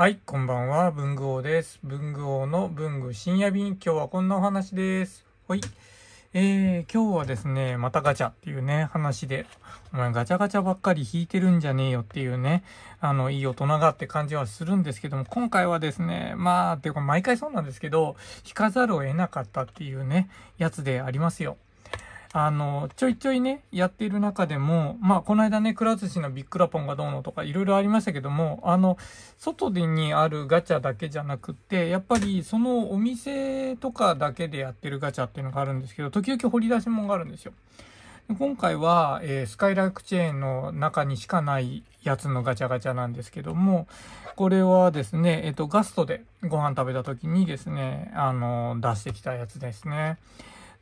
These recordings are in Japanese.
はい、こんばんは、文具王です。文具王の文具深夜便、今日はこんなお話です。ほい。えー、今日はですね、またガチャっていうね、話で、お前ガチャガチャばっかり引いてるんじゃねえよっていうね、あの、いい大人がって感じはするんですけども、今回はですね、まあ、ていうか毎回そうなんですけど、引かざるを得なかったっていうね、やつでありますよ。あの、ちょいちょいね、やっている中でも、まあ、この間ね、くら寿司のビッグラポンがどうのとか、いろいろありましたけども、あの、外でにあるガチャだけじゃなくって、やっぱり、そのお店とかだけでやってるガチャっていうのがあるんですけど、時々掘り出し物があるんですよ。今回は、えースカイラークチェーンの中にしかないやつのガチャガチャなんですけども、これはですね、えっ、と、ガストでご飯食べた時にですね、あの、出してきたやつですね。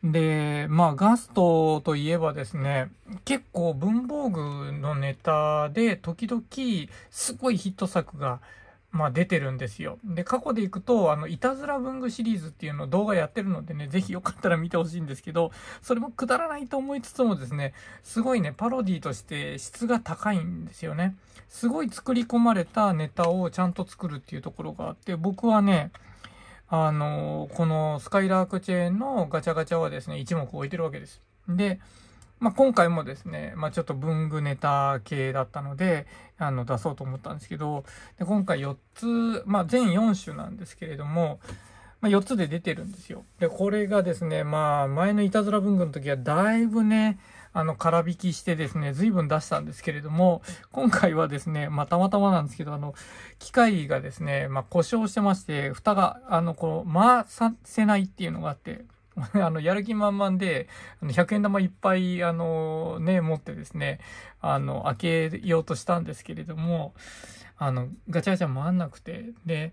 で、まあ、ガストといえばですね、結構文房具のネタで時々すごいヒット作が、まあ、出てるんですよ。で、過去でいくと、あの、いたずら文具シリーズっていうのを動画やってるのでね、ぜひよかったら見てほしいんですけど、それもくだらないと思いつつもですね、すごいね、パロディとして質が高いんですよね。すごい作り込まれたネタをちゃんと作るっていうところがあって、僕はね、あの、このスカイラークチェーンのガチャガチャはですね、一目置いてるわけです。で、まあ、今回もですね、まあ、ちょっと文具ネタ系だったので、あの、出そうと思ったんですけど、で今回4つ、まあ、全4種なんですけれども、まあ、4つで出てるんですよ。で、これがですね、まあ、前のいたずら文具の時はだいぶね、あの、空引きしてですね、随分出したんですけれども、今回はですね、まあ、たまたまなんですけど、あの、機械がですね、まあ、故障してまして、蓋が、あの、こう、回させないっていうのがあって、あの、やる気満々で、あの100円玉いっぱい、あの、ね、持ってですね、あの、開けようとしたんですけれども、あの、ガチャガチャ回んなくて、で、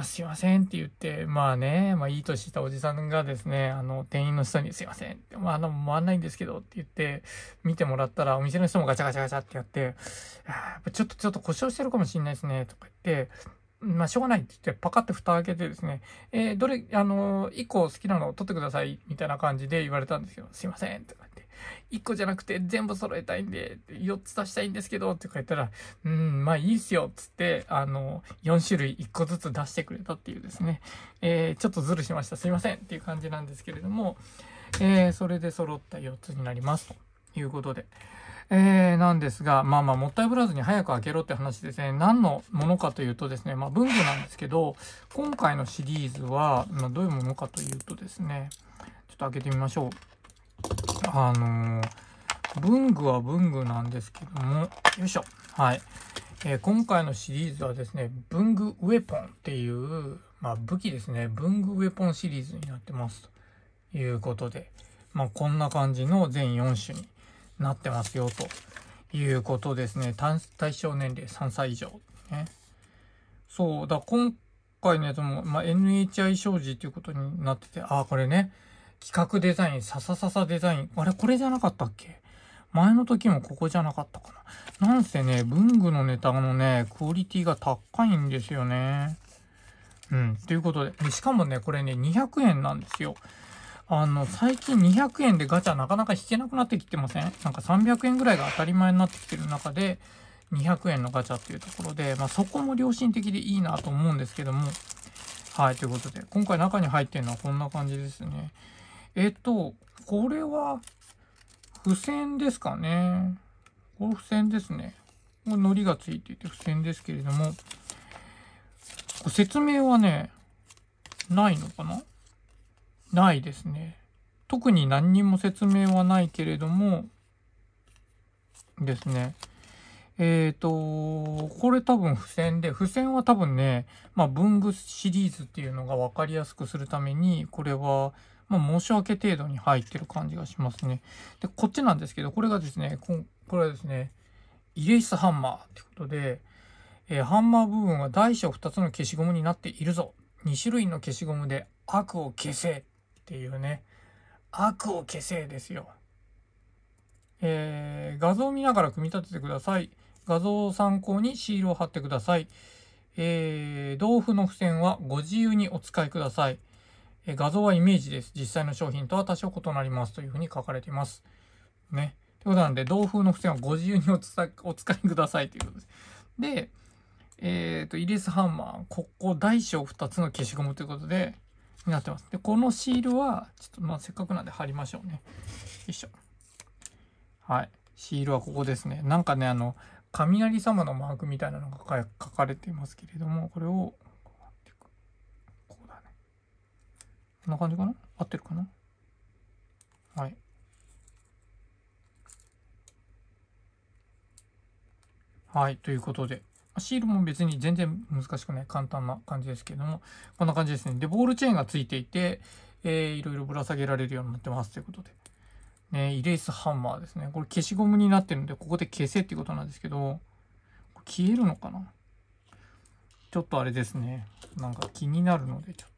あすいません。って言って、まあね、まあいい年したおじさんがですね、あの、店員の人にすいません。って、まああの、回んないんですけどって言って、見てもらったら、お店の人もガチャガチャガチャってやって、あちょっとちょっと故障してるかもしれないですね、とか言って、まあしょうがないって言って、パカって蓋開けてですね、えーどれ、あの、1個好きなのを取ってください、みたいな感じで言われたんですけど、すいません、って、1個じゃなくて全部揃えたいんで、4つ出したいんですけど、って言ったら、うん、まあいいっすよ、つって、あの、4種類1個ずつ出してくれたっていうですね、えーちょっとズルしました。すいませんっていう感じなんですけれども、えーそれで揃った4つになります。ということで。えーなんですが、まあまあ、もったいぶらずに早く開けろって話ですね。何のものかというとですね、まあ文具なんですけど、今回のシリーズは、まあ、どういうものかというとですね、ちょっと開けてみましょう。あの文具は文具なんですけども、よいしょ。はい。えー今回のシリーズはですね、文具ウェポンっていう、まあ武器ですね、文具ウェポンシリーズになってます。ということで、まあこんな感じの全4種になってますよ、ということですね。対象年齢3歳以上。ね。そう、だ今回のやつも、まあ、NHI 商事っていうことになってて、ああ、これね、企画デザイン、ささささデザイン。あれ、これじゃなかったっけ？前の時もここじゃなかったかな。なんせね、文具のネタのね、クオリティが高いんですよね。うん。ということで。で、しかもね、これね、200円なんですよ。あの、最近200円でガチャなかなか引けなくなってきてません？なんか300円ぐらいが当たり前になってきてる中で、200円のガチャっていうところで、まあそこも良心的でいいなと思うんですけども、はい、ということで、今回中に入ってるのはこんな感じですね。えっと、これは、付箋ですかね。これ付箋ですね。これ糊がついていて付箋ですけれども、説明はね、ないのかな？ないですね。特に何にも説明はないけれども、ですね。えっ、と、これ多分付箋で、付箋は多分ね、まあ文具シリーズっていうのが分かりやすくするために、これは、まあ申し訳程度に入ってる感じがしますね。で、こっちなんですけど、これがですね、ここれはですね、イレイスハンマーってことで、えーハンマー部分は大小2つの消しゴムになっているぞ。2種類の消しゴムで悪を消せっていうね、悪を消せですよ。えー画像を見ながら組み立ててください。画像を参考にシールを貼ってください。えー豆腐の付箋はご自由にお使いください。え画像はイメージです。実際の商品とは多少異なりますというふうに書かれています。ね。ということなんで、同風の付箋はご自由にお使い お使いくださいということです。で、えっ、ー、と、イレースハンマー、ここ大小2つの消しゴムということで、になってます。で、このシールは、ちょっとまあせっかくなんで貼りましょうね。よいしょ。はい。シールはここですね。なんかね、あの、雷様のマークみたいなのが書かれていますけれども、これを、こうだね。こんな感じかな？合ってるかな？はい。はい、ということで。シールも別に全然難しくない簡単な感じですけども、こんな感じですね。で、ボールチェーンがついていて、えー、いろいろぶら下げられるようになってますということで。ね、イレースハンマーですね。これ消しゴムになってるんで、ここで消せっていうことなんですけど、消えるのかな？ちょっとあれですね。なんか気になるので、ちょっと。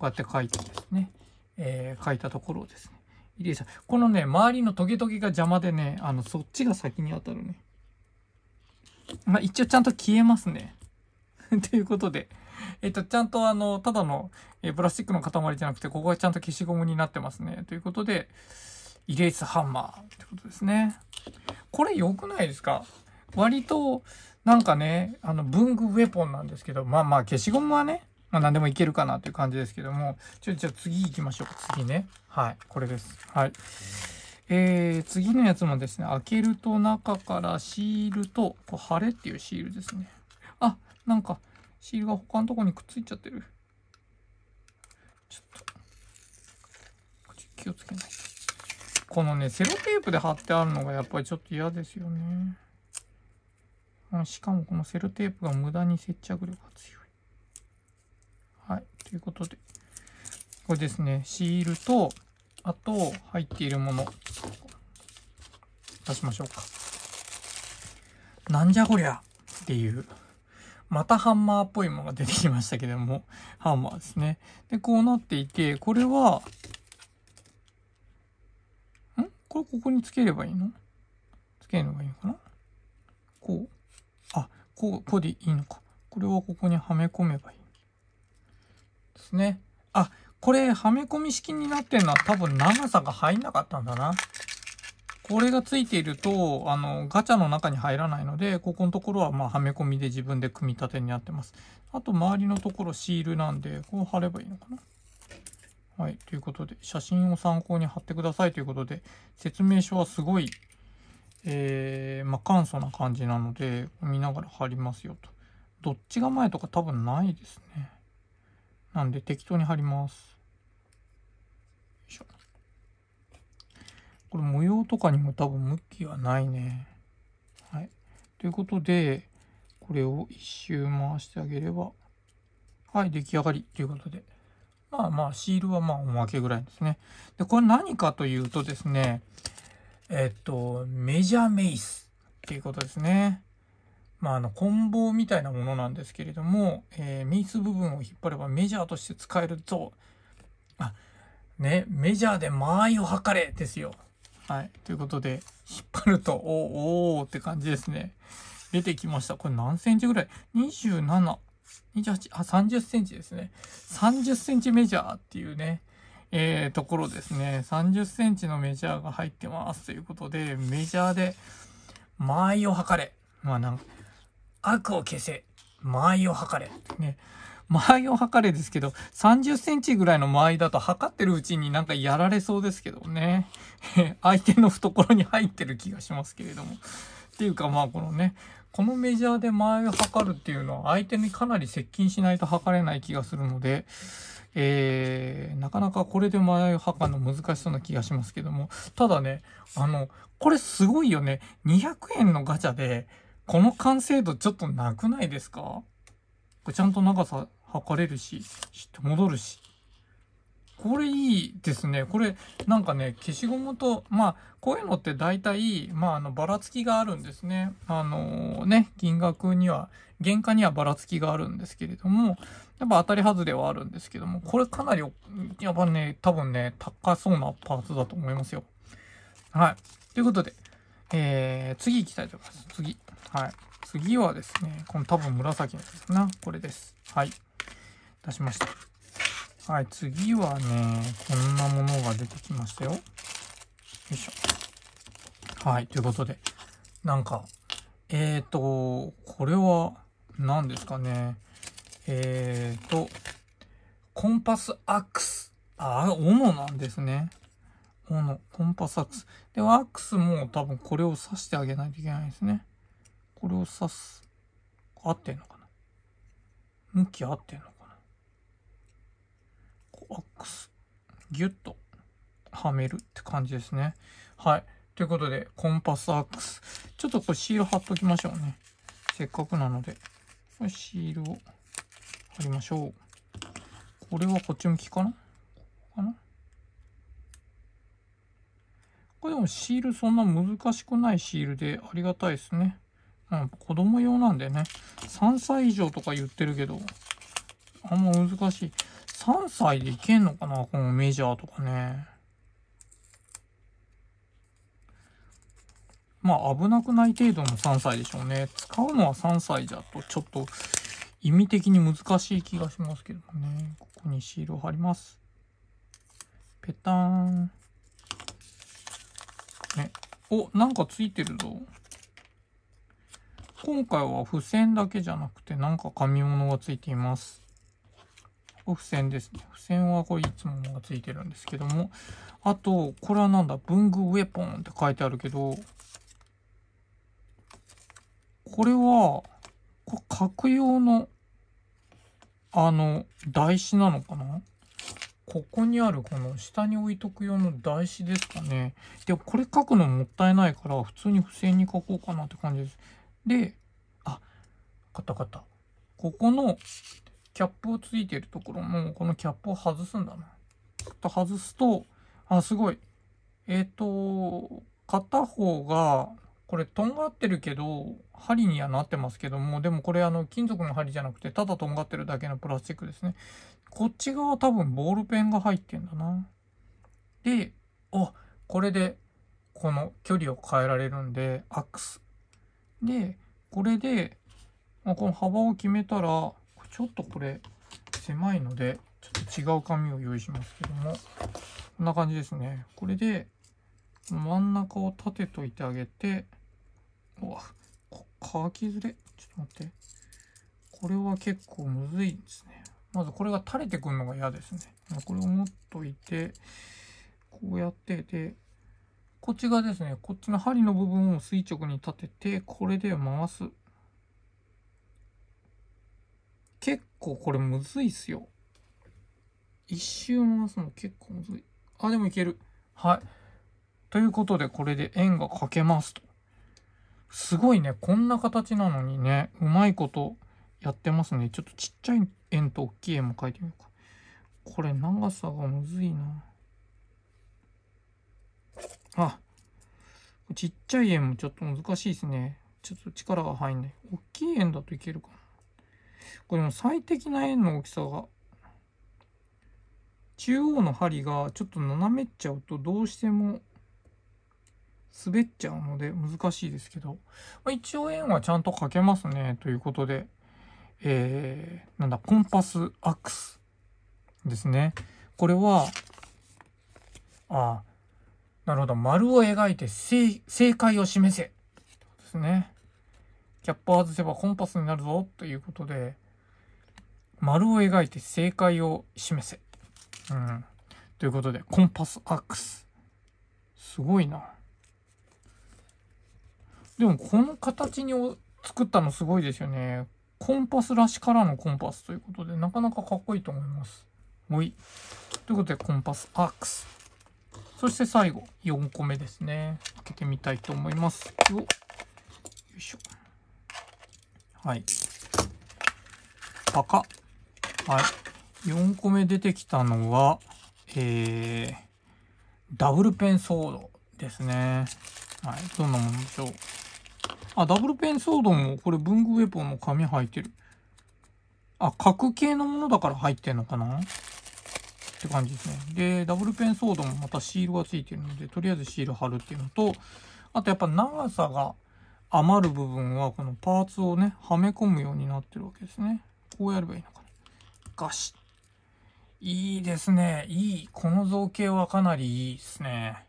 こうやって書いてですね。えー、書いたところをですね。イレースこのね、周りのトゲトゲが邪魔でね、あの、そっちが先に当たるね。まあ、一応ちゃんと消えますね。ということで、えっと、ちゃんとあの、ただの、えプラスチックの塊じゃなくて、ここがちゃんと消しゴムになってますね。ということで、イレースハンマーってことですね。これ良くないですか？割と、なんかね、あの、文具ウェポンなんですけど、まあまあ消しゴムはね、まあ何でもいけるかなという感じですけども、ちょ、じゃあ次行きましょうか。次ね。はい。これです。はい。えー、次のやつもですね、開けると中からシールと、こう、晴れっていうシールですね。あ、なんか、シールが他のとこにくっついちゃってる。ちょっと、こっち気をつけないと。このね、セロテープで貼ってあるのがやっぱりちょっと嫌ですよね。しかもこのセロテープが無駄に接着力が強い。はい。ということで、これですね、シールと、あと、入っているもの、出しましょうか。なんじゃこりゃっていう、またハンマーっぽいものが出てきましたけども、ハンマーですね。で、こうなっていて、これは、ん？これここにつければいいの？つけるのがいいのかな？こう？あ、こう、こうでいいのか。これをここにはめ込めばいい。ですね。あ、これ、はめ込み式になってるのは多分長さが入んなかったんだな。これがついていると、あの、ガチャの中に入らないので、ここのところは、まあ、はめ込みで自分で組み立てになってます。あと、周りのところシールなんで、こう貼ればいいのかな。はい。ということで、写真を参考に貼ってくださいということで、説明書はすごい、えー、まあ、簡素な感じなので、見ながら貼りますよと。どっちが前とか多分ないですね。なんで適当に貼ります。これ模様とかにも多分向きはないね。はい。ということで、これを一周回してあげれば、はい、出来上がりということで。まあまあ、シールはまあおまけぐらいですね。で、これ何かというとですね、えっと、メジャーメイスっていうことですね。まあ、あの、棍棒みたいなものなんですけれども、えー、ミス部分を引っ張ればメジャーとして使えると、あ、ね、メジャーで間合いを測れですよ。はい。ということで、引っ張ると、おおーって感じですね。出てきました。これ何センチぐらい ?27、28、あ、30センチですね。30センチメジャーっていうね、えー、ところですね。30センチのメジャーが入ってますということで、メジャーで間合いを測れ。まあなんか、悪を消せ。間合いを測れ。ね。間合いを測れですけど、30センチぐらいの間合いだと測ってるうちになんかやられそうですけどね。相手の懐に入ってる気がしますけれども。っていうかまあこのね、このメジャーで間合いを測るっていうのは相手にかなり接近しないと測れない気がするので、えー、なかなかこれで間合いを測るの難しそうな気がしますけども、ただね、あの、これすごいよね。200円のガチャで、この完成度ちょっとなくないですか？これちゃんと長さ測れるし、戻るし。これいいですね。これ、なんかね、消しゴムと、まあ、こういうのって大体、まあ、あの、ばらつきがあるんですね。あのー、ね、金額には、原価にはばらつきがあるんですけれども、やっぱ当たり外れはあるんですけども、これかなり、やっぱね、多分ね、高そうなパーツだと思いますよ。はい。ということで、えー、次行きたいと思います。次。はい。次はですね、この多分紫のやつな。これです。はい。出しました。はい。次はね、こんなものが出てきましたよ。よいしょ。はい。ということで、なんか、え、ー、と、これは何ですかね。え、ー、と、コンパスアックス。あ、斧なんですね。斧、コンパスアックス。で、アックスも多分これを刺してあげないといけないですね。これを刺す。合ってんのかな？向き合ってんのかな？アックス。ギュッとはめるって感じですね。はい。ということで、コンパスアックス。ちょっとこれシール貼っときましょうね。せっかくなので。シールを貼りましょう。これはこっち向きかな？ここかな？これでもシールそんな難しくないシールでありがたいですね。うん、子供用なんでね。3歳以上とか言ってるけど、あんま難しい。3歳でいけんのかなこのメジャーとかね。まあ危なくない程度の3歳でしょうね。使うのは3歳じゃとちょっと意味的に難しい気がしますけどね。ここにシールを貼ります。ペターン。ね。お、なんかついてるぞ。今回は付箋だけじゃなくてなんか紙物がついています。付箋ですね。付箋はこれいつものがついてるんですけども。あと、これはなんだ、文具ウェポンって書いてあるけど、これは、これ書く用の、あの、台紙なのかな？ここにあるこの下に置いとく用の台紙ですかね。で、これ書くのもったいないから、普通に付箋に書こうかなって感じです。で、あ、かったかった。ここのキャップをついてるところも、このキャップを外すんだな。と外すと、あ、すごい。えっ、ー、と、片方が、これとんがってるけど、針にはなってますけども、でもこれあの金属の針じゃなくて、ただとんがってるだけのプラスチックですね。こっち側多分ボールペンが入ってんだな。で、あ、これでこの距離を変えられるんで、アックス。で、これで、まあ、この幅を決めたら、ちょっとこれ狭いので、ちょっと違う紙を用意しますけども、こんな感じですね。これで、真ん中を立てといてあげて、うわ、乾きずれ。ちょっと待って。これは結構むずいんですね。まずこれが垂れてくるのが嫌ですね。これを持っといて、こうやってで、こっち側ですね。こっちの針の部分を垂直に立てて、これで回す。結構これむずいっすよ。一周回すの結構むずい。あ、でもいける。はい。ということで、これで円が描けますと。すごいね。こんな形なのにね、うまいことやってますね。ちょっとちっちゃい円と大きい円も描いてみようか。これ長さがむずいな。あ、ちっちゃい円もちょっと難しいですね。ちょっと力が入んない。大きい円だといけるかな。これも最適な円の大きさが、中央の針がちょっと斜めっちゃうとどうしても滑っちゃうので難しいですけど、まあ、一応円はちゃんと書けますね。ということで、えー、なんだ、コンパスアックスですね。これは、ああなるほど。丸を描いて正解を示せ。ですね。キャップを外せばコンパスになるぞ。ということで、丸を描いて正解を示せ。うん。ということで、コンパスアックス。すごいな。でもこの形に作ったのすごいですよね。コンパスらしからのコンパスということで、なかなかかっこいいと思います。おい。ということで、コンパスアックス。そして最後、4個目ですね。開けてみたいと思います。よよいしょ。はい。パカ。はい。4個目出てきたのは、えー、ダブルペンソードですね。はい。どんなものでしょう。あ、ダブルペンソードも、これ文具ウェポンの紙入ってる。あ、角系のものだから入ってんのかな？って感じですね。で、ダブルペンソードもまたシールがついてるので、とりあえずシール貼るっていうのと、あとやっぱ長さが余る部分は、このパーツをね、はめ込むようになってるわけですね。こうやればいいのかな。ガシッ。いいですね。いい。この造形はかなりいいですね。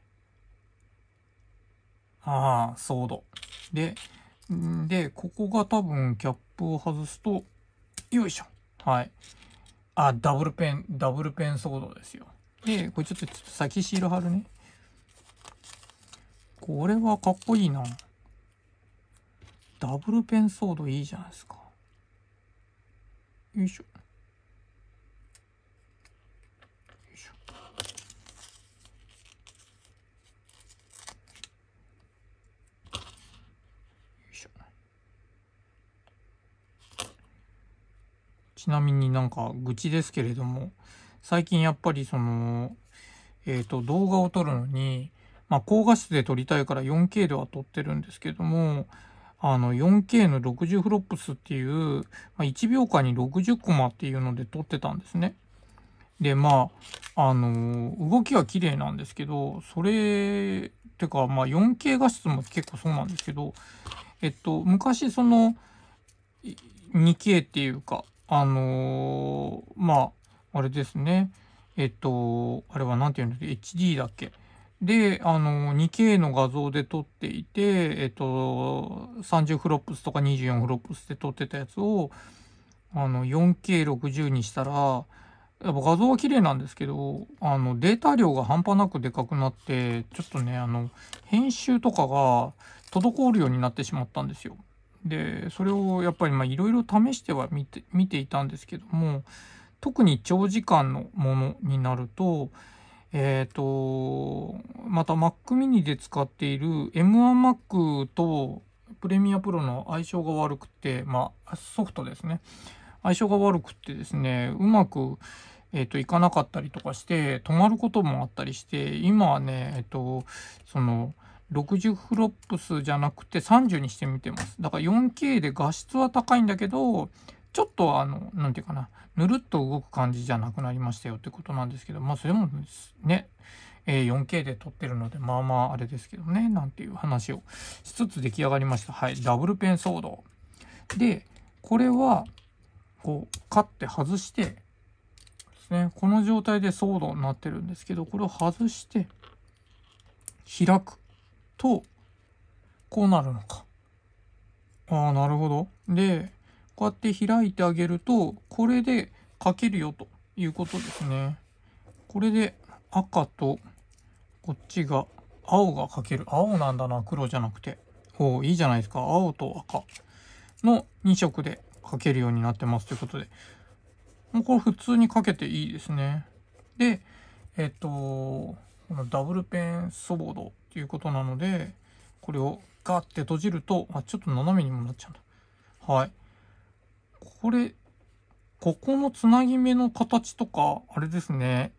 ああ、ソード。で、で、ここが多分キャップを外すと、よいしょ。はい。あ、ダブルペン、ダブルペンソードですよ。で、これちょっとちょっと先シール貼るね。これはかっこいいな。ダブルペンソードいいじゃないですか。よいしょ。よいしょ。よいしょ。ちなみになんか愚痴ですけれども、最近やっぱりその、えっ、ー、と、動画を撮るのに、まあ、高画質で撮りたいから 4K では撮ってるんですけども、あの 4K の60フロップスっていう、まあ、1秒間に60コマっていうので撮ってたんですね。で、まあ、あのー、動きは綺麗なんですけど、それ、てか、まあ 4K 画質も結構そうなんですけど、えっと、昔その、2K っていうか、あのー、まあ、あれですね。えっと、あれは何て言うんだっけ ?HD だっけ？で、あの、2K の画像で撮っていて、えっと、30フロップスとか24フロップスで撮ってたやつを、あの、4K60 にしたら、やっぱ画像は綺麗なんですけど、あの、データ量が半端なくでかくなって、ちょっとね、あの、編集とかが滞るようになってしまったんですよ。で、それをやっぱりいろいろ試しては見て、見ていたんですけども、特に長時間のものになると、えっ、ー、と、また Mac mini で使っている M1Mac とプレミアプロの相性が悪くて、まあ、ソフトですね。相性が悪くってですね、うまく、えっ、ー、と、いかなかったりとかして、止まることもあったりして、今はね、えっ、ー、と、その、60フロップスじゃなくて30にしてみてます。だから 4K で画質は高いんだけど、ちょっとあの、なんていうかな、ぬるっと動く感じじゃなくなりましたよってことなんですけど、まあそれもね、え、4K で撮ってるので、まあまああれですけどね、なんていう話をしつつ出来上がりました。はい、ダブルペンソード。で、これは、こう、カッて外して、ですね、この状態でソードになってるんですけど、これを外して、開くと、こうなるのか。ああ、なるほど。で、こうやって開いてあげると、これで書けるよということですね。これで赤とこっちが青が書ける。青なんだな、黒じゃなくて。おういいじゃないですか。青と赤の2色で書けるようになってますということで。もうこれ普通に書けていいですね。で、えっと、このダブルペンソボードっていうことなので、これをガッて閉じると、あ、ちょっと斜めにもなっちゃうんだ。はい。これ、ここのつなぎ目の形とか、あれですね。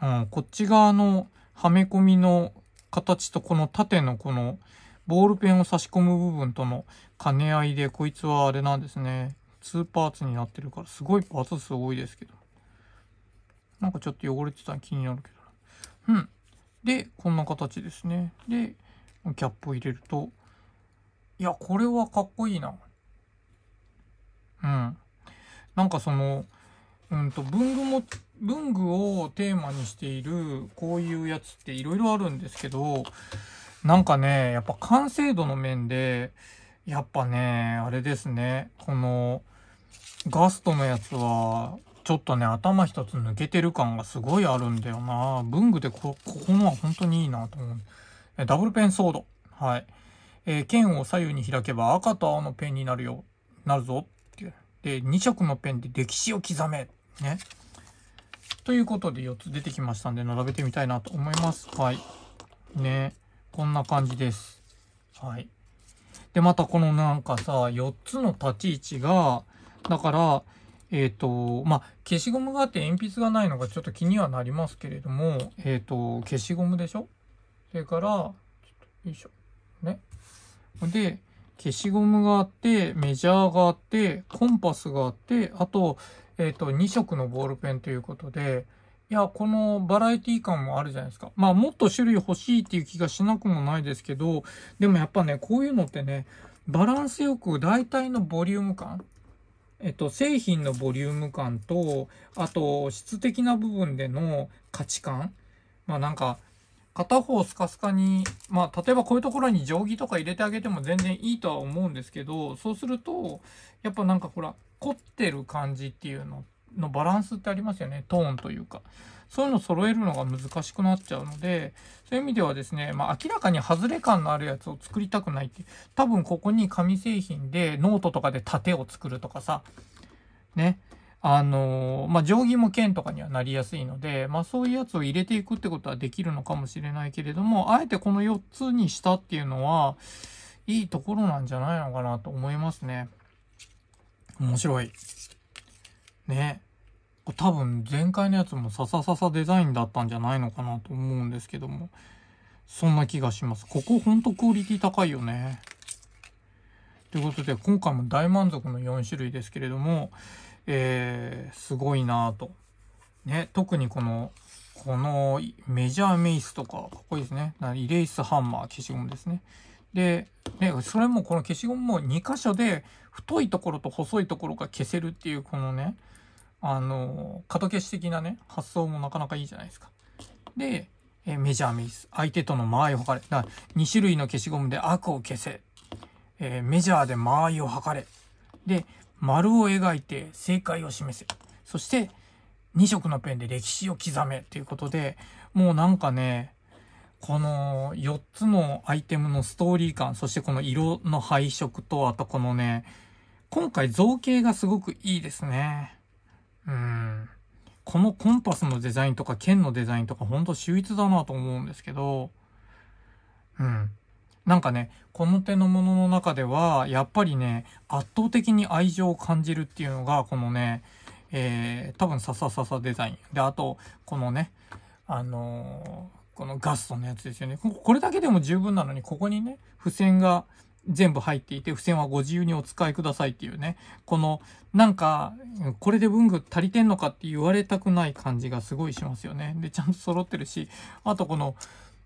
うん、こっち側のはめ込みの形とこの縦のこのボールペンを差し込む部分との兼ね合いで、こいつはあれなんですね。2パーツになってるから、すごいパーツ数多いですけど。なんかちょっと汚れてたら気になるけど。うん。で、こんな形ですね。で、キャップを入れると、いや、これはかっこいいな。うん。なんかその、うんと、文具も、文具をテーマにしているこういうやつっていろいろあるんですけど、なんかね、やっぱ完成度の面で、やっぱね、あれですね、このガストのやつは、ちょっとね、頭一つ抜けてる感がすごいあるんだよな。文具でこ、ここのは本当にいいなと思う。ダブルペンソード。はい。えー、剣を左右に開けば赤と青のペンになるよ。なるぞ。で、2色のペンで歴史を刻め。ね。ということで4つ出てきましたんで、並べてみたいなと思います。はい。ね。こんな感じです。はい。で、またこのなんかさ、4つの立ち位置が、だから、えっ、ー、と、まあ、消しゴムがあって鉛筆がないのがちょっと気にはなりますけれども、えっ、ー、と、消しゴムでしょ？それから、よいしょ。ね。で、消しゴムがあって、メジャーがあって、コンパスがあって、あと、えっ、ー、と、2色のボールペンということで、いや、このバラエティ感もあるじゃないですか。まあ、もっと種類欲しいっていう気がしなくもないですけど、でもやっぱね、こういうのってね、バランスよく大体のボリューム感、えっと、製品のボリューム感と、あと、質的な部分での価値観、まあなんか、片方スカスカに、まあ、例えばこういうところに定規とか入れてあげても全然いいとは思うんですけど、そうすると、やっぱなんかほら、凝ってる感じっていうののバランスってありますよね。トーンというか。そういうの揃えるのが難しくなっちゃうので、そういう意味ではですね、まあ明らかに外れ感のあるやつを作りたくないって、多分ここに紙製品でノートとかで盾を作るとかさ、ね、あのまあ、定規も剣とかにはなりやすいので、まあ、そういうやつを入れていくってことはできるのかもしれないけれども、あえてこの4つにしたっていうのは、いいところなんじゃないのかなと思いますね。面白い。ね。多分前回のやつもささささデザインだったんじゃないのかなと思うんですけども、そんな気がします。ここほんとクオリティ高いよね。ということで、今回も大満足の4種類ですけれども、えー、すごいなと。ね、特にこの、このメジャーメイスとか、かっこいいですね。イレイスハンマー消しゴムですね。で、ね、それもこの消しゴムも2箇所で太いところと細いところが消せるっていうこのね、あの、角消し的なね、発想もなかなかいいじゃないですか。で、えメジャーメイス。相手との間合いを測れ。だ2種類の消しゴムで悪を消せ。えー、メジャーで間合いを測れ。で、丸を描いて正解を示せ。そして、2色のペンで歴史を刻めということで、もうなんかね、この4つのアイテムのストーリー感、そしてこの色の配色と、あとこのね、今回造形がすごくいいですね。うん。このコンパスのデザインとか剣のデザインとかほんと秀逸だなと思うんですけど、うん。なんかね、この手のものの中では、やっぱりね、圧倒的に愛情を感じるっていうのが、このね、えー、多分ささささデザイン。で、あと、このね、あのー、このガストのやつですよね。これだけでも十分なのに、ここにね、付箋が全部入っていて、付箋はご自由にお使いくださいっていうね、この、なんか、これで文具足りてんのかって言われたくない感じがすごいしますよね。で、ちゃんと揃ってるし、あとこの、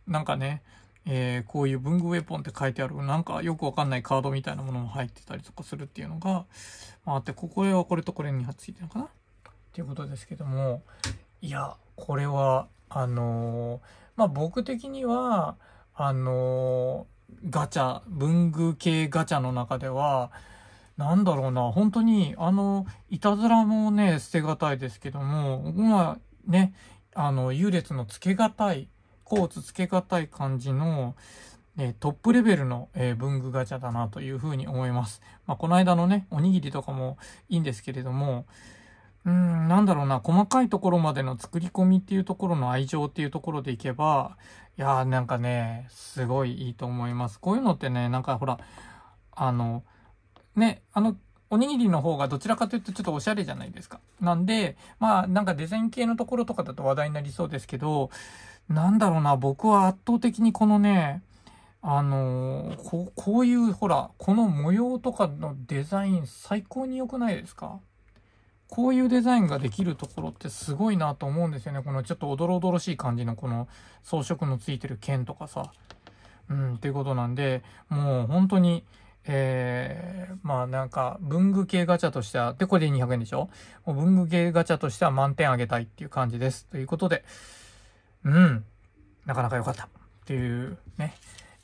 なんかね、えー、こういう文具ウェポンって書いてある、なんかよくわかんないカードみたいなものも入ってたりとかするっていうのが、まあって、ここはこれとこれについてるのかな？っていうことですけども、いや、これは、あのー、まあ、僕的には、あのー、ガチャ、文具系ガチャの中では、なんだろうな、本当に、あの、いたずらもね、捨てがたいですけども、まあ、ね、あの、優劣のつけがたいコーツつけがたい感じの、えトップレベルの、え文具ガチャだなというふうに思います。まあ、この間のね、おにぎりとかもいいんですけれども、うん、なんだろうな、細かいところまでの作り込みっていうところの愛情っていうところでいけば、いやーなんかね、すごいいいと思います。こういうのってね、なんかほら、あの、ね、あの、おにぎりの方がどちらかというとちょっとおしゃれじゃないですか。なんで、まあなんかデザイン系のところとかだと話題になりそうですけど、なんだろうな、僕は圧倒的にこのね、あのー、ここういうほら、この模様とかのデザイン最高に良くないですか？こういうデザインができるところってすごいなと思うんですよね。このちょっとおどろおどろしい感じのこの装飾のついてる剣とかさ。うん、っていうことなんで、もう本当に、えー、まあなんか文具系ガチャとしては、で、これで200円でしょ？もう文具系ガチャとしては満点あげたいっていう感じです。ということで、うん、なかなか良かったっていうね、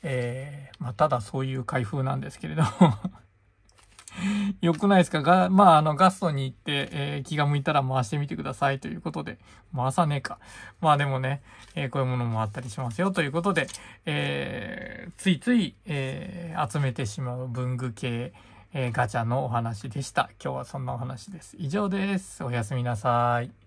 えー、まあ、ただそういう開封なんですけれど よくないですか？が、まあ、あの、ガストに行って、えー、気が向いたら回してみてくださいということで、回さねえか。まあでもね、えー、こういうものもあったりしますよということで、えー、ついつい、え集めてしまう文具系、えガチャのお話でした。今日はそんなお話です。以上です。おやすみなさい。